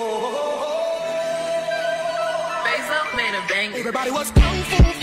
Face up, made a bang. Everybody was kung fu